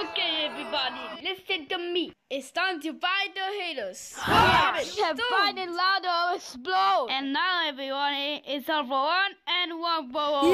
Okay, everybody, listen to me. It's time to fight the haters. Yeah, We have fighting louder explode. And now everyone, it's all for one and one for all.